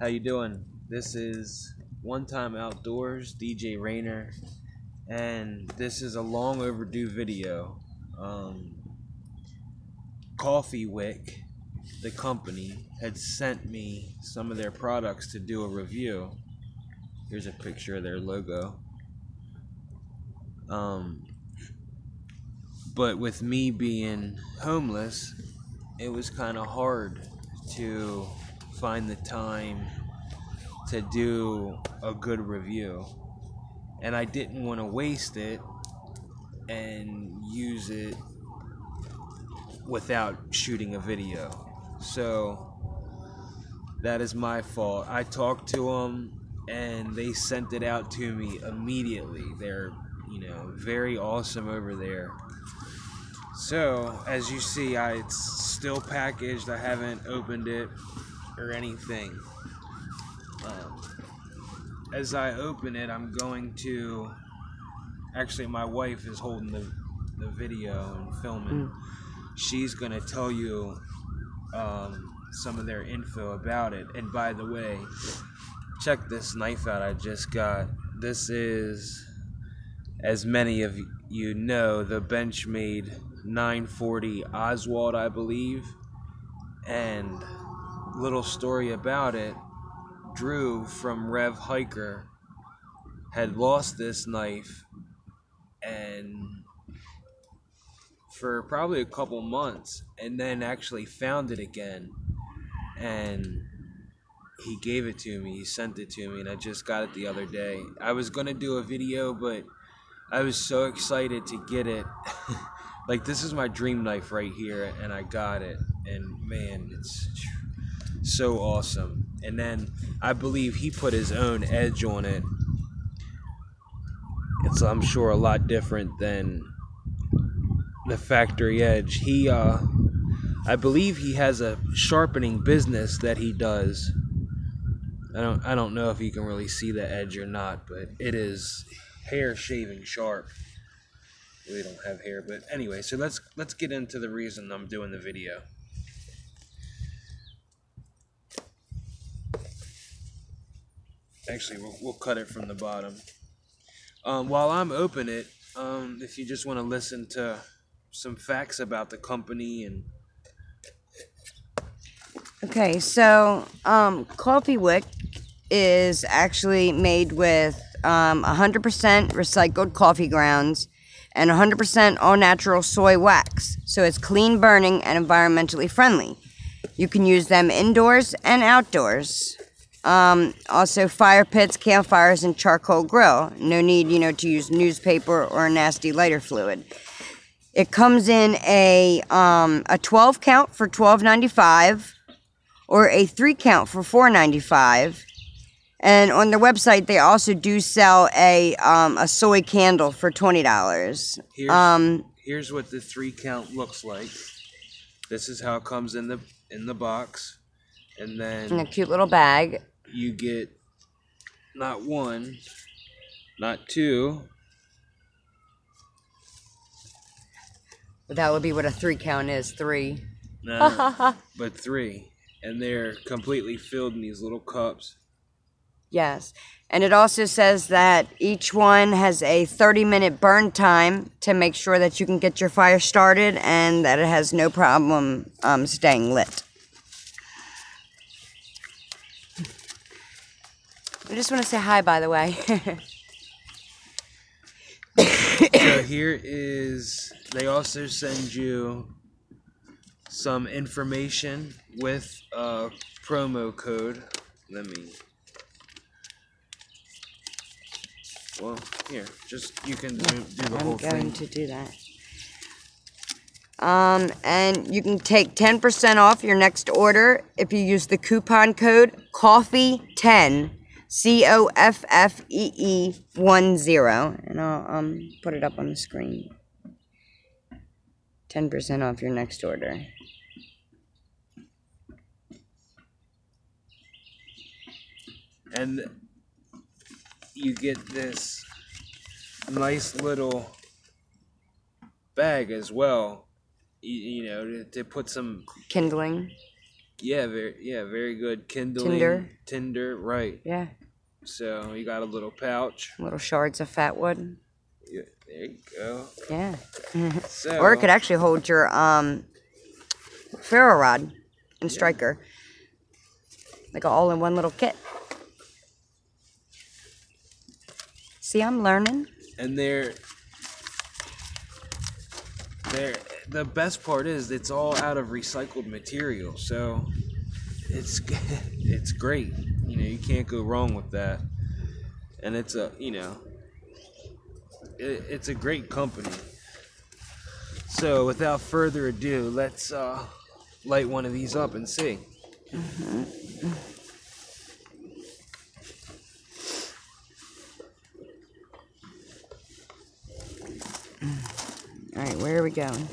How you doing? This is One Time Outdoors, DJ Rayner, and this is a long overdue video. Um, Coffee Wick, the company, had sent me some of their products to do a review. Here's a picture of their logo. Um, but with me being homeless, it was kind of hard to find the time to do a good review. And I didn't want to waste it and use it without shooting a video. So that is my fault. I talked to them and they sent it out to me immediately. They're, you know, very awesome over there. So, as you see, I it's still packaged. I haven't opened it or anything. Um, as I open it, I'm going to. Actually, my wife is holding the, the video and filming. Mm. She's going to tell you um, some of their info about it. And by the way, check this knife out I just got. This is, as many of you know, the Benchmade 940 Osborne, I believe. And little story about it Drew from Rev Hiker had lost this knife and for probably a couple months and then actually found it again. And he gave it to me he sent it to me and i just got it the other day. I was going to do a video but i was so excited to get it. Like this is my dream knife right here and i got it. And man it's so awesome. And then i believe he put his own edge on it. It's i'm sure a lot different than the factory edge. He uh i believe he has a sharpening business that he does. I don't i don't know if you can really see the edge or not but it is hair shaving sharp. We don't have hair but anyway so let's let's get into the reason i'm doing the video actually we'll, we'll cut it from the bottom um, while i'm open it um, if you just want to listen to some facts about the company and okay so um, coffee wick is actually made with um, 100% recycled coffee grounds and 100% all natural soy wax. So it's clean burning and environmentally friendly. You can use them indoors and outdoors. Um, also, fire pits, campfires, and charcoal grill. No need, you know, to use newspaper or a nasty lighter fluid. It comes in a um, a 12 count for 12.95 or a 3 count for 4.95 and on their website, they also do sell a um, a soy candle for twenty dollars. Here's, um, here's what the three count looks like. This is how it comes in the in the box, and then in a cute little bag. You get not one, not two. But that would be what a three count is. Three. No, but three, and they're completely filled in these little cups. Yes. And it also says that each one has a 30 minute burn time to make sure that you can get your fire started and that it has no problem um, staying lit. I just want to say hi, by the way. so here is, they also send you some information with a promo code. Let me Well, here, just you can do, do the I'm whole thing. I'm going to do that. Um, and you can take 10% off your next order if you use the coupon code COFFEE10, C O F F E E 1 0. And I'll um, put it up on the screen. 10% off your next order. And you get this nice little bag as well. You, you know, to, to, put some kindling. Yeah, very yeah, very good. Kindling, Tinder. Tinder, right? Yeah, So you got a little pouch. little shards of fat wood. Yeah, there you go. Yeah. So Or it could actually hold your um ferro rod and striker. Like an all in one little kit. See, I'm learning. and they're they're the best part is it's all out of recycled material so it's it's great. You know you can't go wrong with that. And it's a you know it, it's a great company. So without further ado let's uh light one of these up and see. All right, where are we going?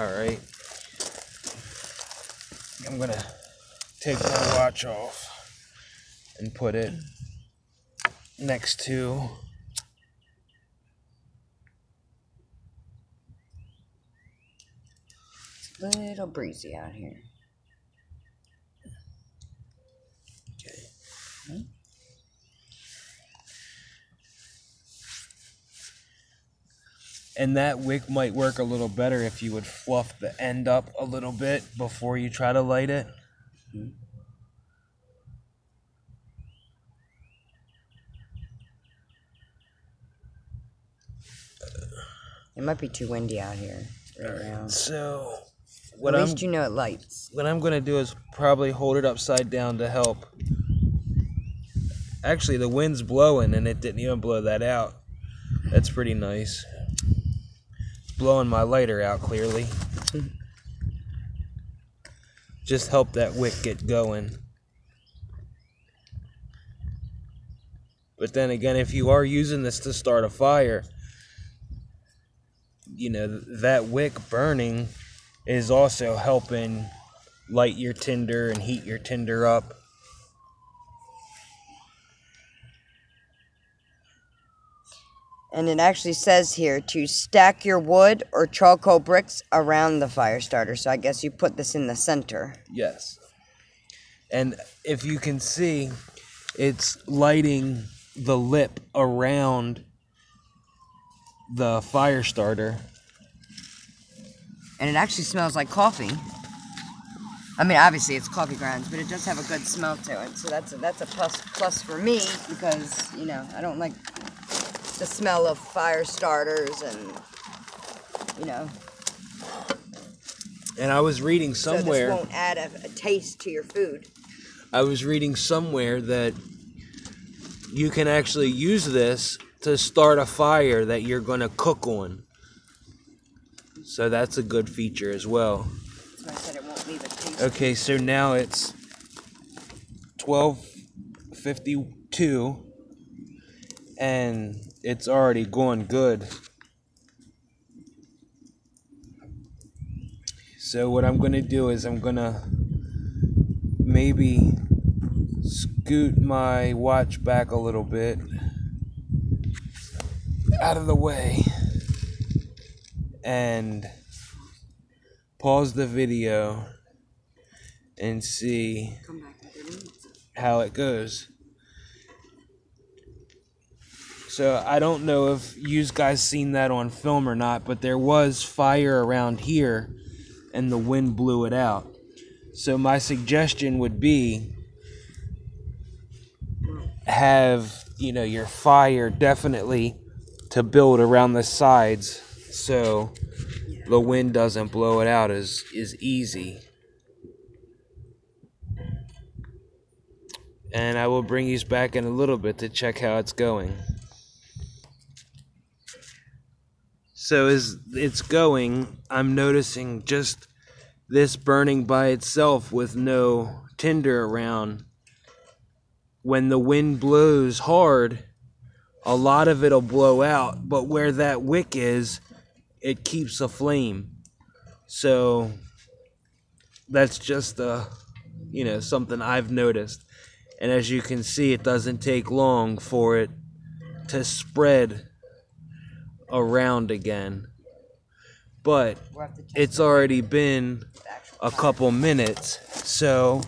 All right i'm gonna take my watch off and put it next to It's a little breezy out here. And that wick might work a little better if you would fluff the end up a little bit before you try to light it. It might be too windy out here right now. So, At what I'm least you know it lights. what I'm gonna do is probably hold it upside down to help. Actually, the wind's blowing and it didn't even blow that out. That's pretty nice. Blowing my lighter out clearly. Just help that wick get going. But then again, if you are using this to start a fire, you know, that wick burning is also helping light your tinder and heat your tinder up. And it actually says here to stack your wood or charcoal bricks around the fire starter. So I guess you put this in the center. Yes. And if you can see, it's lighting the lip around the fire starter. And it actually smells like coffee. I mean, obviously it's coffee grounds, but it does have a good smell to it. So that's a, that's a plus plus for me because you know I don't like the smell of fire starters and you know. And I was reading somewhere. So this won't add a, a taste to your food. I was reading somewhere that you can actually use this to start a fire that you're going to cook on. So that's a good feature as well. That's I said it won't leave a taste. Okay, so now it's 12:52 and it's already going good. So what I'm going to do is I'm going to maybe scoot my watch back a little bit out of the way and pause the video and see Come back in 30 minutes. how it goes. So I don't know if you guys seen that on film or not, but there was fire around here and the wind blew it out. So my suggestion would be have, you know, your fire definitely to build around the sides so the wind doesn't blow it out as is easy. and I will bring you back in a little bit to check how it's going. So as it's going, I'm noticing just this burning by itself with no tinder around. When the wind blows hard, a lot of it'll blow out, but where that wick is, it keeps a flame. So that's just a you know something I've noticed. And as you can see, it doesn't take long for it to spread around again. But it's already been a couple minutes, so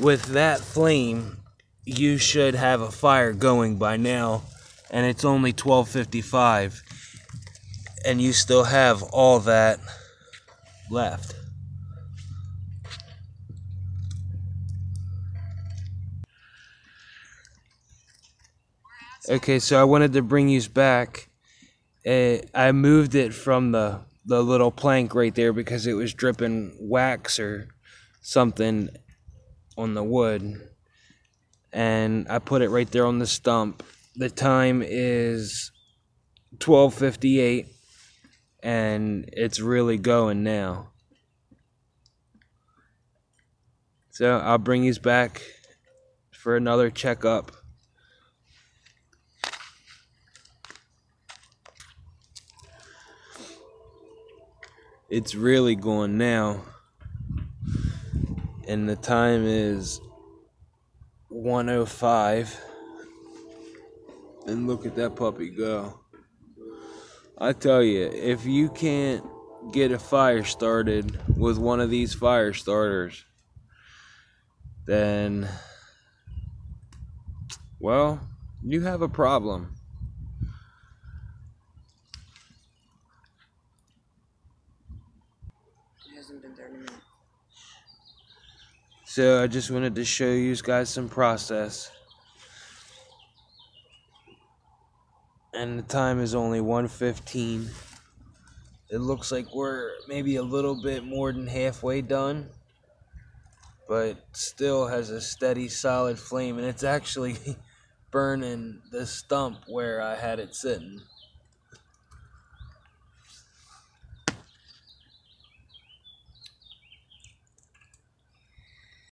with that flame, you should have a fire going by now, and it's only 12:55 and you still have all that left. Okay, so I wanted to bring you back. Uh, I moved it from the the little plank right there because it was dripping wax or something on the wood, and I put it right there on the stump. The time is twelve fifty eight, and it's really going now. So I'll bring you back for another checkup. It's really going now. And the time is 105. And look at that puppy go. I tell you, if you can't get a fire started with one of these fire starters, then, well, you have a problem. So I just wanted to show you guys some process. And the time is only 1:15. It looks like we're maybe a little bit more than halfway done. But still has a steady solid flame and it's actually burning the stump where I had it sitting.